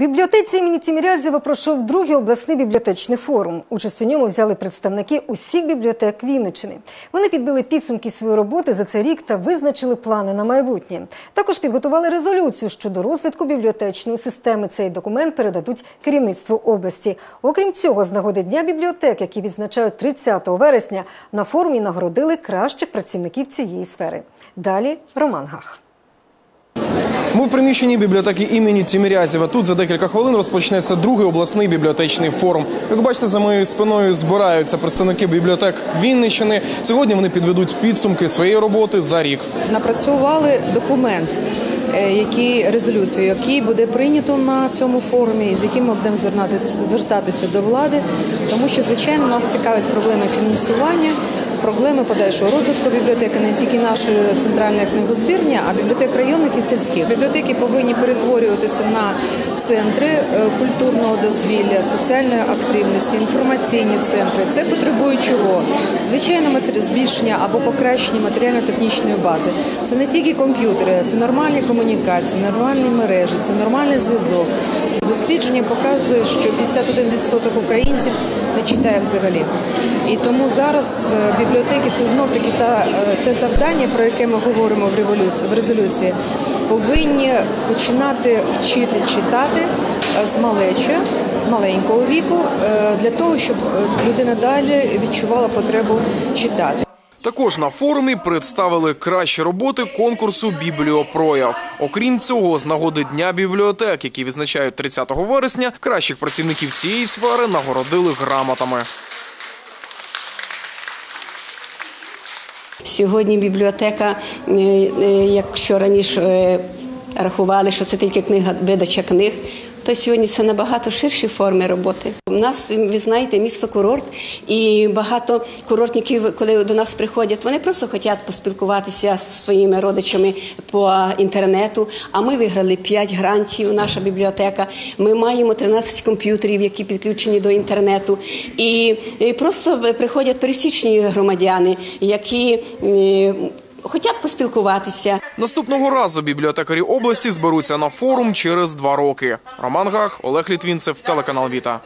бібліотеці імені Тімірязєва пройшов другий обласний бібліотечний форум. Участь у ньому взяли представники усіх бібліотек Вінниччини. Вони підбили підсумки своєї роботи за цей рік та визначили плани на майбутнє. Також підготували резолюцію щодо розвитку бібліотечної системи. Цей документ передадуть керівництву області. Окрім цього, з нагоди дня бібліотек, які відзначають 30 вересня, на форумі нагородили кращих працівників цієї сфери. Далі Роман Гах. Ми в приміщенні бібліотеки імені Тімірязєва. Тут за декілька хвилин розпочнеться другий обласний бібліотечний форум. Як бачите, за моєю спиною збираються представники бібліотек Вінниччини. Сьогодні вони підведуть підсумки своєї роботи за рік. напрацювали документ, е, який резолюцію, який буде прийнято на цьому форумі, з яким ми будемо звертатися, до влади, тому що звичайно нас цікавить проблеми фінансування. Проблеми подальшого розвитку бібліотеки не тільки нашої центральної книгозбірні, а бібліотек районних і сільських. Бібліотеки повинні перетворюватися на центри е, культурного дозвілля, соціальної активності, інформаційні центри. Це потребує чого? Звичайно, збільшення або покращення матеріально-технічної бази. Це не тільки комп'ютери, це нормальні комунікації, нормальні мережі, це нормальний зв'язок. Дослідження показує, що 51% українців не читає взагалі. І тому зараз е, бібліотеки це знов таки та е, те завдання, про яке ми говоримо в революції в резолюції, повинні починати вчити читати е, з малеча, з маленького віку, е, для того, щоб людина далі відчувала потребу читати. Також на форумі представили кращі роботи конкурсу Бібліопрояв. Окрім цього, з нагоди дня бібліотек, які відзначають 30 вересня, кращих працівників цієї сфери нагородили грамотами. Сьогодні бібліотека, е, е, якщо раніше е, рахували, що це тільки книга, видача книг, то сьогодні це набагато ширші форми роботи. У нас, ви знаєте, місто курорт, і багато курортників, коли до нас приходять, вони просто хочуть поспілкуватися зі своїми родичами по інтернету. А ми виграли 5 грантів, наша бібліотека. Ми маємо 13 комп'ютерів, які підключені до інтернету. І, просто приходять пересічні громадяни, які хочуть поспілкуватися. Наступного разу бібліотекарі області зберуться на форум через два роки. Роман Гах, Олег Літвінцев, телеканал Віта.